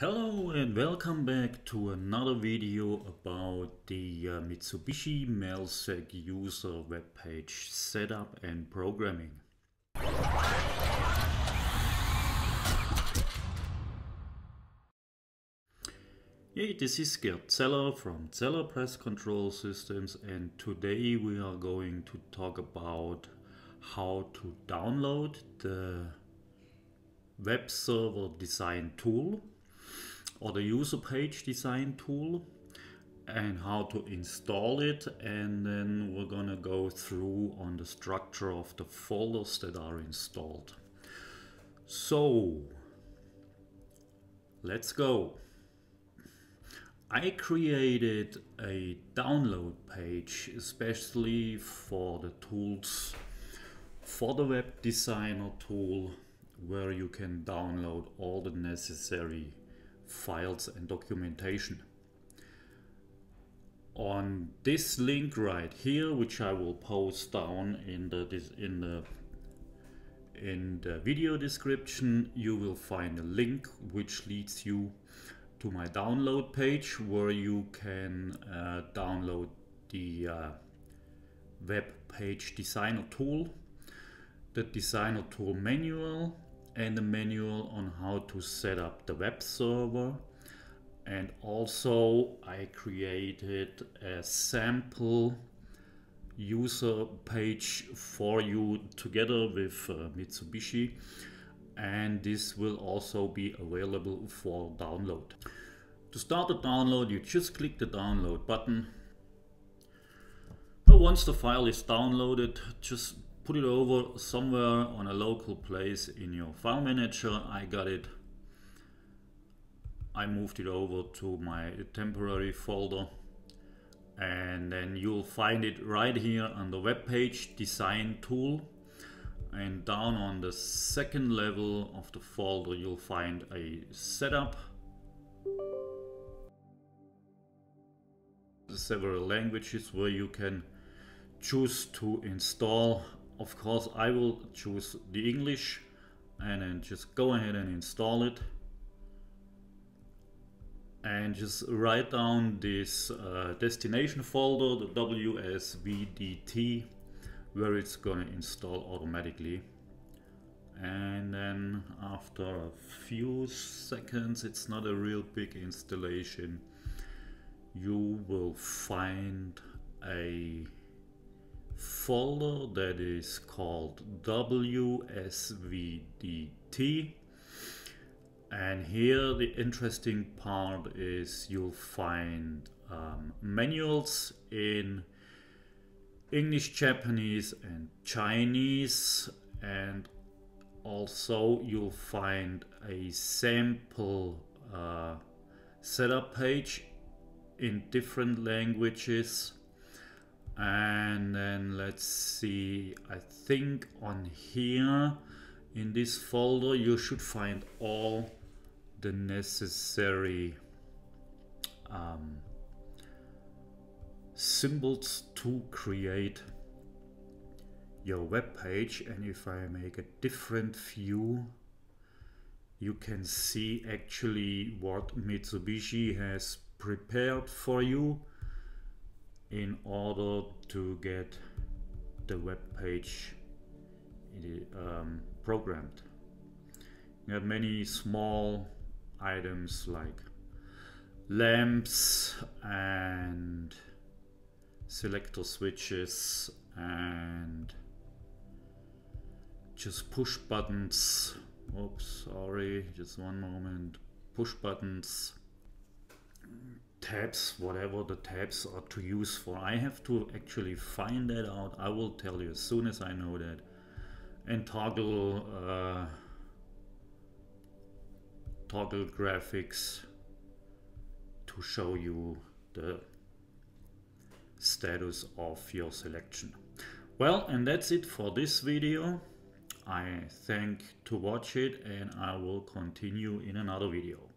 Hello and welcome back to another video about the uh, Mitsubishi Melsec user webpage setup and programming. Hey, this is Gerd Zeller from Zeller Press Control Systems and today we are going to talk about how to download the web server design tool or the user page design tool and how to install it and then we're gonna go through on the structure of the folders that are installed. So let's go. I created a download page especially for the tools for the web designer tool where you can download all the necessary files and documentation. On this link right here, which I will post down in the in the in the video description, you will find a link which leads you to my download page where you can uh, download the uh, web page designer tool, the designer tool manual, and a manual on how to set up the web server and also I created a sample user page for you together with uh, Mitsubishi and this will also be available for download. To start the download you just click the download button. Once the file is downloaded just put it over somewhere on a local place in your file manager. I got it. I moved it over to my temporary folder and then you'll find it right here on the web page design tool and down on the second level of the folder you'll find a setup several languages where you can choose to install of course I will choose the English and then just go ahead and install it. And just write down this uh, destination folder the WSVDT where it's gonna install automatically. And then after a few seconds it's not a real big installation you will find a folder that is called WSVDT and here the interesting part is you'll find um, manuals in English, Japanese and Chinese. And also you'll find a sample uh, setup page in different languages and then let's see I think on here in this folder you should find all the necessary um, symbols to create your web page. And if I make a different view you can see actually what Mitsubishi has prepared for you in order to get the web page um, programmed. We have many small items like lamps and selector switches and just push buttons. Oops sorry just one moment. Push buttons tabs, whatever the tabs are to use for. I have to actually find that out. I will tell you as soon as I know that. And toggle uh, toggle graphics to show you the status of your selection. Well, and that's it for this video. I thank to watch it and I will continue in another video.